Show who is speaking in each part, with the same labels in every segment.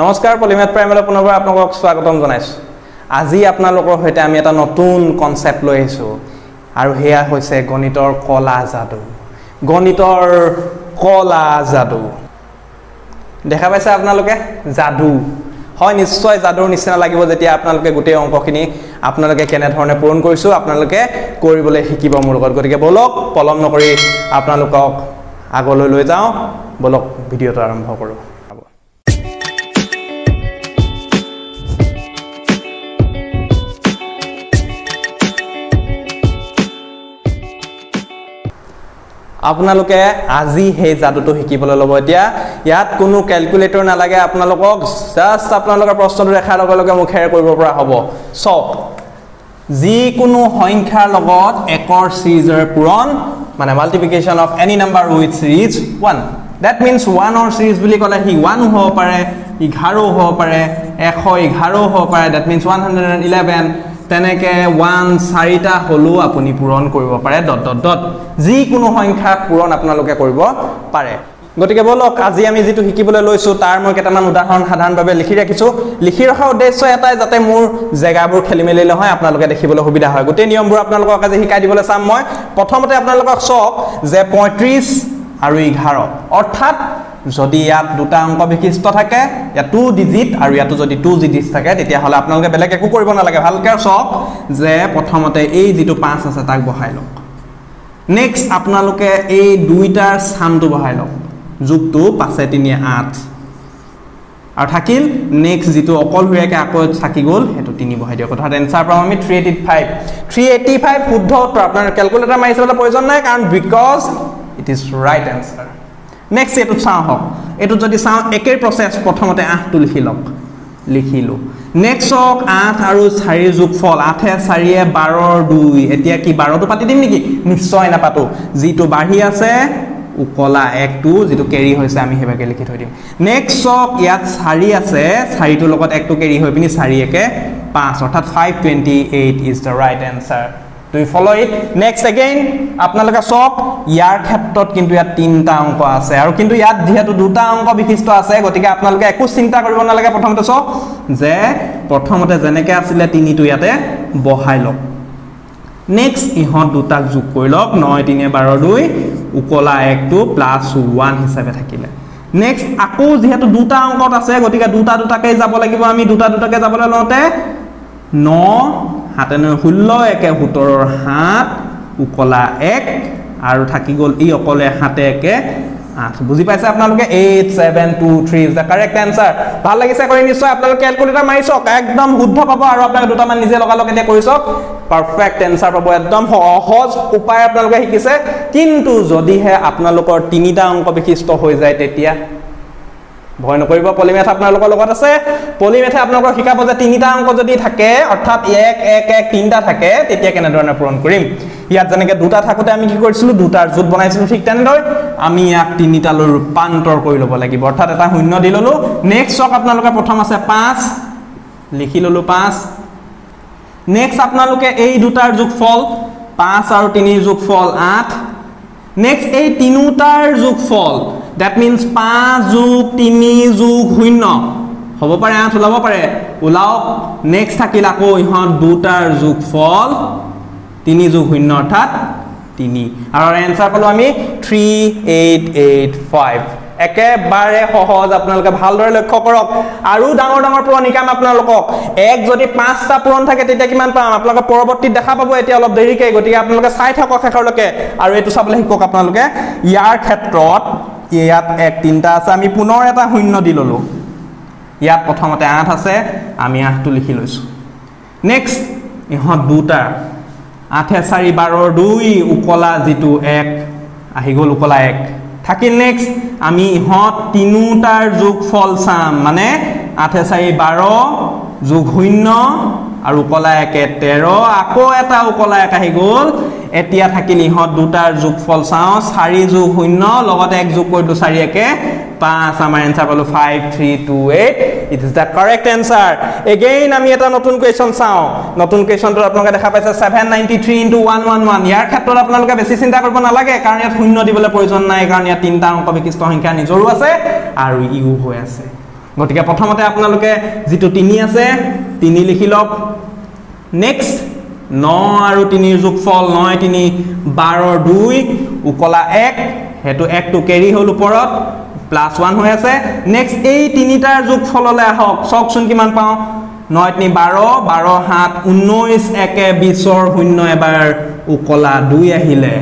Speaker 1: নমস্কাৰ পলিমেট প্ৰাইমেলত পুনৰবাৰ আপোনালোকক স্বাগতম জনাইছোঁ। আজি আপোনালোকৰ সৈতে আমি এটা নতুন কনচেপ্ট লৈ আহিছোঁ আৰু সেয়া হৈছে গণিতৰ কলা যাদু গণিতৰ কলা যাদু দেখা পাইছে আপোনালোকে? যাদু হয় নিশ্চয় যাদুৰ নিচিনা লাগিব যেতিয়া আপোনালোকে গোটেই অংকখিনি আপোনালোকে কেনেধৰণে পূৰণ কৰিছোঁ আপোনালোকে কৰিবলৈ শিকিব মোৰ লগত। গতিকে ব'লক পলম নকৰি আপোনালোকক আগলৈ লৈ যাওঁ। ব'লক ভিডিঅ'টো আৰম্ভ কৰোঁ। আপোনালোকে আজি সেই যাদুটো শিকিবলৈ ল'ব। এতিয়া ইয়াত কোনো কেলকুলেটৰ নালাগে আপোনালোকক জাষ্ট আপোনালোকৰ প্ৰশ্নটো দেখাৰ লগে লগে মুখেৰে কৰিব পৰা হ'ব। চাওক যিকোনো সংখ্যাৰ লগত একৰ চিৰিজৰ পূৰণ মানে multiplication of any number with series one that means ওৱানৰ চিৰিজ বুলি ক'লে সি ওৱানো হ'ব পাৰে এঘাৰো হ'ব পাৰে এশ এঘাৰো হ'ব পাৰে। That means one hundred and eleven তেনেকৈ ওৱান চাৰিটা হ'লেও আপুনি পূৰণ কৰিব পাৰে ডট ডট ডট। যিকোনো সংখ্যা পূৰণ আপোনালোকে কৰিব পাৰে। গতিকে ব'লক আজি আমি যিটো শিকিবলৈ লৈছোঁ তাৰ মই কেইটামান উদাহৰণ সাধাৰণভাৱে লিখি ৰাখিছোঁ। লিখি ৰখাৰ উদ্দেশ্য এটাই যাতে মোৰ জেগাবোৰ খেলি মেলি নহয় আপোনালোকে দেখিবলৈ সুবিধা হয়। গোটেই নিয়মবোৰ আপোনালোকক আজি শিকাই দিবলৈ চাম মই। প্ৰথমতে আপোনালোকক চাওক যে পঁয়ত্ৰিছ আৰু এঘাৰ। অৰ্থাৎ যদি ইয়াত দুটা অংক বিশিষ্ট থাকে ইয়াত টু ডিজিট আৰু ইয়াতো যদি টু ডিজিট থাকে তেতিয়াহ'লে আপোনালোকে বেলেগ একো কৰিব নালাগে। ভালকৈ চাওক যে প্ৰথমতে এই যিটো পাঁচ আছে তাক বহাই লওক। নেক্সট আপোনালোকে এই দুইটাৰ স্থানটো বহাই লওক। যোগটো পাঁচে তিনিয়ে আঠ। আৰু থাকিল নেক্সট যিটো অকলশৰীয়াকৈ আকৌ থাকি গ'ল সেইটো তিনি বহাই দিয়ক। অৰ্থাৎ এনচাৰ পাম আমি three eighty five three eighty five শুদ্ধ উত্তৰ। আপোনাৰ কেলকুলেটাৰ মাৰি চাবলৈ প্ৰয়োজন নাই কাৰণ because it is right answer next এইটোত চাওঁ হওক এইটোত যদি চাওঁ একেই প্ৰচেছ প্ৰথমতে আঠটো লিখি লওক। লিখিলোঁ। নেক্সট হওক আঠ আৰু চাৰিৰ যোগফল আঠে চাৰিয়ে বাৰৰ দুই। এতিয়া কি বাৰটো পাতি দিম নেকি? নিশ্চয় নাপাতোঁ। যিটো বাঢ়ি আছে উকলা একটো যিটো কেৰি হৈছে আমি সেইভাগে লিখি থৈ দিম। নেক্সট হওক ইয়াত চাৰি আছে চাৰিটোৰ লগত একটো কেৰি হৈ পিনি চাৰি একে পাঁচ। অৰ্থাৎ five twenty eight is the right answer you follow' it next again আপোনালোকে চাওক ইয়াৰ ক্ষেত্ৰত কিন্তু ইয়াত তিনিটা অংক আছে। আৰু কিন্তু ইয়াত যিহেতু দুটা অংক বিশিষ্ট আছে গতিকে আপোনালোকে একো চিন্তা কৰিব নালাগে। প্ৰথমতে চাওক যে প্ৰথমতে যেনেকৈ আছিলে তিনিটো ইয়াতে বহাই লওক। নেক্সট ইহঁত দুটাক যোগ কৰি লওক। ন তিনি বাৰ দুই উকলা একটো প্লাছ ওৱান হিচাপে থাকিলে। নেক্সট আকৌ যিহেতু দুটা অংকত আছে গতিকে দুটা দুটাকৈ যাব লাগিব আমি। দুটা দুটাকৈ যাবলৈ লওঁতে ন সাতে ন ষোল্ল একে সোতৰৰ সাত উকলা এক আৰু থাকি গ'ল ই অকলে সাতে একে আঠ। বুজি পাইছে আপোনালোকে? Eight seven two three is the correct answer ভাল লাগিছে কৰি নিশ্চয় আপোনালোকে কেলকুলেটাৰ মাৰি চাওক। একদম শুদ্ধ পাব আৰু আপোনালোকে দুটামান নিজে লগালগ এতিয়া কৰি চাওক। পাৰফেক্ট এনচাৰ পাব একদম সহজ উপায় আপোনালোকে শিকিছে। কিন্তু যদিহে আপোনালোকৰ তিনিটা অংক বিশিষ্ট হৈ যায় তেতিয়া ভয় নকৰিব পলিমেথ আপোনালোকৰ লগত আছে। পলিমেথে আপোনালোকক শিকাব যে তিনিটা অংক যদি থাকে অৰ্থাৎ এক এক এক তিনিটা থাকে তেতিয়া কেনেধৰণে পূৰণ কৰিম? ইয়াত যেনেকৈ দুটা থাকোঁতে আমি কি কৰিছিলোঁ? দুটাৰ জোট বনাইছিলোঁ ঠিক তেনেদৰে আমি ইয়াক তিনিটালৈ ৰূপান্তৰ কৰি ল'ব লাগিব। অৰ্থাৎ এটা শূন্য দি ল'লোঁ। নেক্সট আপোনালোকে প্ৰথম আছে পাঁচ লিখি ল'লোঁ পাঁচ। নেক্সট আপোনালোকে এই দুটাৰ যোগফল পাঁচ আৰু তিনিৰ যোগফল আঠ। নেক্সট এই তিনিওটাৰ যোগফল ডেট মিনছ পাঁচ যোগ তিনি যোগ শূন্য হ'ব পাৰে আঠ ওলাব পাৰে। ওলাওক। নেক্সট থাকিল আকৌ ইহঁত দুটাৰ যোগফল তিনি যোগ শূন্য অৰ্থাৎ তিনি। আৰু এনচাৰ পালোঁ আমি থ্ৰী এইট এইট ফাইভ একেবাৰে সহজ আপোনালোকে ভালদৰে লক্ষ্য কৰক। আৰু ডাঙৰ ডাঙৰ পূৰণ শিকাম আপোনালোকক। এক যদি পাঁচটা পূৰণ থাকে তেতিয়া কিমান পাম? আপোনালোকে পৰৱৰ্তীত দেখা পাব এতিয়া অলপ দেৰিকৈ গতিকে আপোনালোকে চাই থাকক শেষৰলৈকে। আৰু এইটো চাবলৈ শিকক আপোনালোকে। ইয়াৰ ক্ষেত্ৰত ইয়াত এক তিনিটা আছে। আমি পুনৰ এটা শূন্য দি ল'লোঁ। ইয়াত প্ৰথমতে আঠ আছে আমি আঠটো লিখি লৈছোঁ। নেক্সট ইহঁত দুটা। আঠে চাৰি বাৰৰ দুই উকলা যিটো এক আহি গ'ল উকলা এক। থাকিল নেক্সট আমি ইহঁত তিনিওটাৰ যোগফল চাম। মানে আঠে চাৰি বাৰ যোগ শূন্য আৰু উকলা একে তেৰ আকৌ এটা উকলা এক আহি গ'ল। এতিয়া থাকিল ইহঁত দুটাৰ যোগফল চাওঁ চাৰি যোগ শূন্য লগতে এক যোগ কৰিলোঁ চাৰি একে পাঁচ আমাৰ এনচাৰ পালোঁ five three two eight it is the correct answer again আমি এটা নতুন কুৱেশ্যন চাওঁ। নতুন কুৱেশ্যনটোত আপোনালোকে দেখা পাইছে seven ninety three into one one one ইয়াৰ ক্ষেত্ৰত আপোনালোকে বেছি চিন্তা কৰিব নালাগে কাৰণ ইয়াত শূন্য দিবলৈ প্ৰয়োজন নাই কাৰণ ইয়াত তিনিটা অংক বিশিষ্ট সংখ্যা নিজৰো আছে আৰু ইও হৈ আছে। গতিকে প্ৰথমতে আপোনালোকে যিটো তিনি আছে তিনি লিখি লওক। নেক্সট ন আৰু তিনিৰ যোগফল নয় তিনি বাৰৰ দুই উকলা এক সেইটো একটো কেৰি হ'ল ওপৰত প্লাছ ওৱান হৈ আছে। নেক্সট এই তিনিটাৰ যোগফললৈ আহক। চাওকচোন কিমান পাওঁ। নয় তিনি বাৰ বাৰ সাত ঊনৈছ একে বিছৰ শূন্য এবাৰ উকলা দুই আহিলে।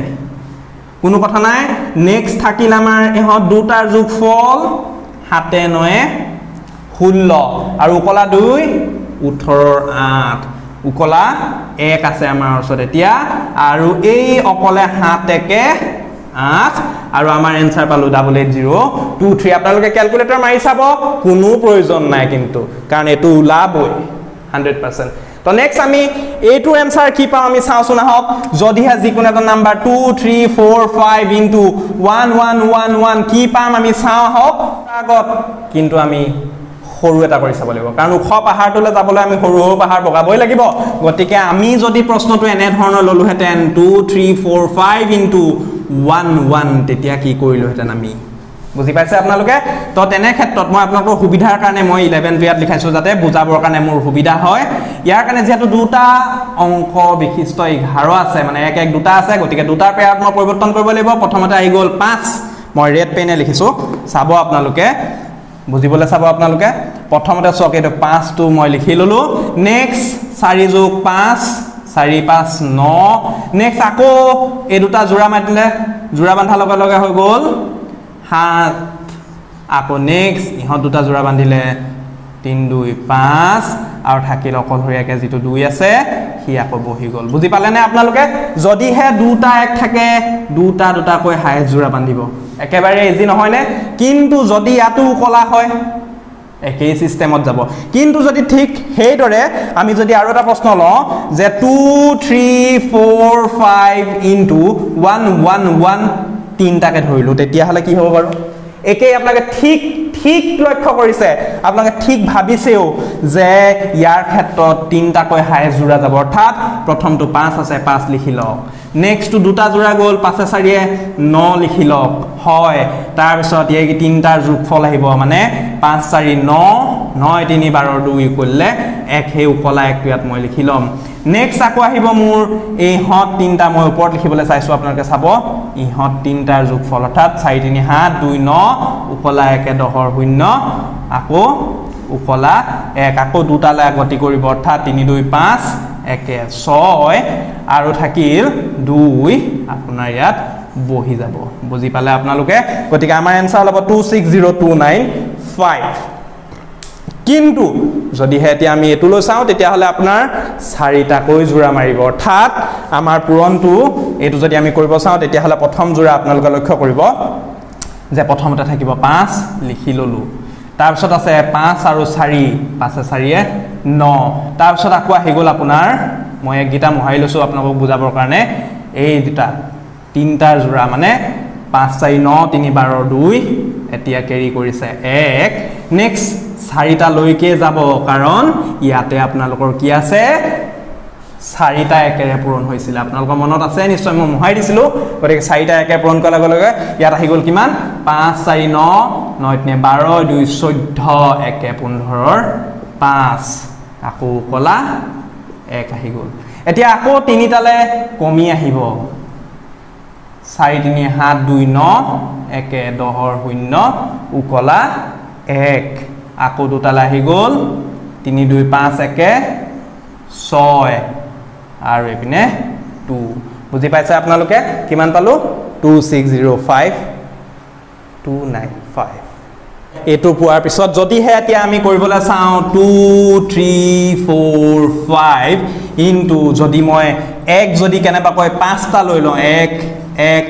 Speaker 1: কোনো কথা নাই। নেক্সট থাকিল আমাৰ ইহঁত দুটাৰ যোগফল সাতে নয়ে ষোল্ল। আৰু উকলা দুই ওঠৰৰ আঠ। উকলা এক আছে আমাৰ ওচৰত এতিয়া আৰু এই অকলে সাত একে আঠ আৰু আমাৰ এনচাৰ পালোঁ double eight zero' two three আপোনালোকে কেলকুলেটৰ মাৰি চাব কোনো প্ৰয়োজন নাই কিন্তু কাৰণ এইটো ওলাবই হাণ্ড্ৰেড পাৰ্চেণ্ট তো নেক্সট আমি এইটোৰ এনচাৰ কি পাওঁ আমি চাওঁচোন আহক যদিহে যিকোনো এটা number two three four five into one one one one কি পাম আমি চাওঁ আহক আগত কিন্তু আমি সৰু এটা কৰি চাব লাগিব। কাৰণ ওখ পাহাৰটোলৈ যাবলৈ আমি সৰু সৰু পাহাৰ বগাবই লাগিব। গতিকে আমি যদি প্ৰশ্নটো এনেধৰণৰ ল'লোহেঁতেন two three four five into one one তেতিয়া কি কৰিলোহেঁতেন আমি? বুজি পাইছে আপোনালোকে? তো তেনে ক্ষেত্ৰত মই আপোনালোকৰ সুবিধাৰ কাৰণে মই ইলেভেন ইয়াত লিখাইছোঁ যাতে বুজাবৰ কাৰণে মোৰ সুবিধা হয়। ইয়াৰ কাৰণে যিহেতু দুটা অংক বিশিষ্ট এঘাৰ আছে মানে এক এক দুটা আছে গতিকে দুটাৰ পেয়াৰত মই পৰিৱৰ্তন কৰিব লাগিব। প্ৰথমতে আহি গ'ল পাঁচ। মই ৰেড পেনে লিখিছোঁ। চাব আপোনালোকে। বুজিবলৈ চাব আপোনালোকে? প্ৰথমতে চাওক এইটো পাঁচটো মই লিখি ল'লোঁ। নেক্সট চাৰি যোগ পাঁচ চাৰি পাঁচ ন। নেক্সট আকৌ এই দুটা যোৰা মাৰি দিলে যোৰা বান্ধাৰ লগে লগে হৈ গ'ল সাত। আকৌ নেক্সট ইহঁত দুটা যোৰা বান্ধিলে তিনি দুই পাঁচ। আৰু থাকিল অকলশৰীয়াকৈ যিটো দুই আছে সি আকৌ বহি গ'ল। বুজি পালেনে আপোনালোকে? যদিহে দুটা এক থাকে দুটা দুটাকৈ হায়েষ্ট যোৰা বান্ধিব। একেবাৰে ইজি নহয়নে? কিন্তু যদি ইয়াতো কলা হয় একেই ছিষ্টেমত যাব। কিন্তু যদি ঠিক সেইদৰে আমি যদি আৰু এটা প্ৰশ্ন লওঁ যে two three four five into one one one তিনিটাকে ধৰিলোঁ তেতিয়াহ'লে কি হ'ব বাৰু? একেই আপোনালোকে ঠিক ঠিক লক্ষ্য কৰিছে। আপোনালোকে ঠিক ভাবিছেও যে ইয়াৰ ক্ষেত্ৰত তিনিটাকৈ হায়েষ্ট যোৰা যাব। অৰ্থাৎ প্ৰথমটো পাঁচ আছে পাঁচ লিখি লওক। নেক্সটটো দুটা যোৰা গ'ল পাঁচে চাৰিয়ে ন লিখি লওক। হয় তাৰপিছত এই তিনিটাৰ যোগফল আহিব মানে পাঁচ চাৰি ন নয় তিনি বাৰৰ দুই কৰিলে এক সেই উকলা একটো ইয়াত মই লিখি ল'ম। নেক্সট আকৌ আহিব মোৰ এইহঁত তিনিটা মই ওপৰত লিখিবলৈ চাইছোঁ চাব। ইহঁত তিনিটাৰ যোগফল অৰ্থাৎ চাৰি তিনি সাত দুই ন উকলা একে দহৰ শূন্য আকৌ উকলা এক আকৌ দুটালৈ গতি কৰিব অৰ্থাৎ তিনি দুই পাঁচ একে ছয় আৰু থাকিল দুই আপোনাৰ ইয়াত বহি যাব। বুজি পালে আপোনালোকে? গতিকে আমাৰ এনচাৰ হ'ব two six zero' two nine five কিন্তু যদিহে এতিয়া আমি এইটোলৈ চাওঁ তেতিয়াহ'লে আপোনাৰ চাৰিটাকৈ যোৰা মাৰিব। অৰ্থাৎ আমাৰ পূৰণটো এইটো যদি আমি কৰিব চাওঁ তেতিয়াহ'লে প্ৰথম যোৰা আপোনালোকে লক্ষ্য কৰিব যে প্ৰথমতে থাকিব পাঁচ লিখি ল'লোঁ। তাৰপিছত আছে পাঁচ আৰু চাৰি পাঁচে চাৰিয়ে ন। তাৰপিছত আকৌ আহি গ'ল আপোনাৰ মই এককেইটা মোহাৰি লৈছোঁ আপোনালোকক বুজাবৰ কাৰণে। এই দুটা তিনিটাৰ যোৰা মানে পাঁচ চাৰি ন তিনি বাৰৰ দুই এতিয়া কেৰি কৰিছে এক নেক্সট চাৰিটালৈকে যাব কাৰণ ইয়াতে আপোনালোকৰ কি আছে? চাৰিটা একেৰে পূৰণ হৈছিলে। আপোনালোকৰ মনত আছে? নিশ্চয় মই মোহাৰি দিছিলোঁ। গতিকে চাৰিটা একে পূৰণ কৰাৰ লগে লগে ইয়াত আহি গ'ল কিমান? পাঁচ চাৰি ন ন তিনি বাৰ দুই চৈধ্য একে পোন্ধৰৰ পাঁচ। আকৌ কলা এক আহি গ'ল। এতিয়া আকৌ তিনিটালৈ কমি আহিব। চাৰি তিনি সাত দুই ন একে দহৰ শূন্য উকলা এক। আকৌ দুটালৈ আহি গ'ল তিনি দুই পাঁচ একে ছয়। আৰু এইপিনে টু বুজি পাইছে আপোনালোকে? কিমান পালোঁ? Two six zero' five two nine five এইটো পোৱাৰ পিছত যদিহে এতিয়া আমি কৰিবলৈ চাওঁ two three four five into যদি মই এক যদি কেনেবাকৈ পাঁচটা লৈ লওঁ এক এক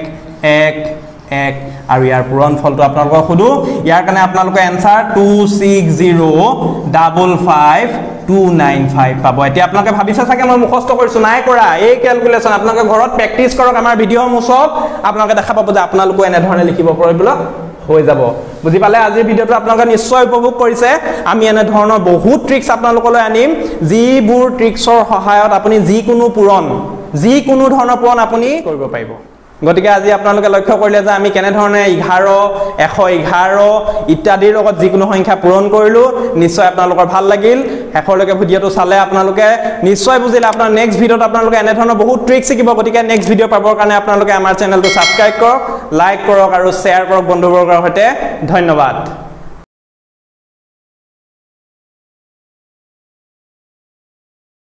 Speaker 1: এক এক। আৰু ইয়াৰ পূৰণ ফলটো আপোনালোকক সোধোঁ। ইয়াৰ কাৰণে আপোনালোকৰ answer two six zero' double five two nine five পাব। এতিয়া আপোনালোকে ভাবিছে চাগে মই মুখস্থ কৰিছোঁ নাই কৰা। এই কেলকুলেশ্যন আপোনালোকে ঘৰত প্ৰেক্টিচ কৰক আমাৰ ভিডিঅ'সমূহ চব আপোনালোকে দেখা পাব যে আপোনালোকেও এনেধৰণে লিখিব পাৰিবলৈ হৈ যাব। বুজি পালে? আজিৰ ভিডিঅ'টো আপোনালোকে নিশ্চয় উপভোগ কৰিছে। আমি এনেধৰণৰ বহুত ট্ৰিক্স আপোনালোকলৈ আনিম। যিবোৰ ট্ৰিক্সৰ সহায়ত আপুনি যিকোনো পূৰণ যিকোনো ধৰণৰ পূৰণ আপুনি কৰিব পাৰিব। গতিকে আজি আপোনালোকে লক্ষ্য কৰিলে যে আমি কেনেধৰণে এঘাৰ এশ এঘাৰ ইত্যাদিৰ লগত যিকোনো সংখ্যা পূৰণ কৰিলোঁ। নিশ্চয় আপোনালোকৰ ভাল লাগিল। শেষৰলৈকে ভিডিঅ'টো চালে আপোনালোকে নিশ্চয় বুজিলে। আপোনাৰ নেক্সট ভিডিঅ'ত আপোনালোকে এনেধৰণৰ বহুত ট্ৰিক শিকিব। গতিকে নেক্সট ভিডিঅ' পাবৰ কাৰণে আপোনালোকে আমাৰ চেনেলটো ছাবস্ক্ৰাইব কৰক লাইক কৰক আৰু শ্বেয়াৰ কৰক বন্ধুবৰ্গৰ সৈতে। ধন্যবাদ।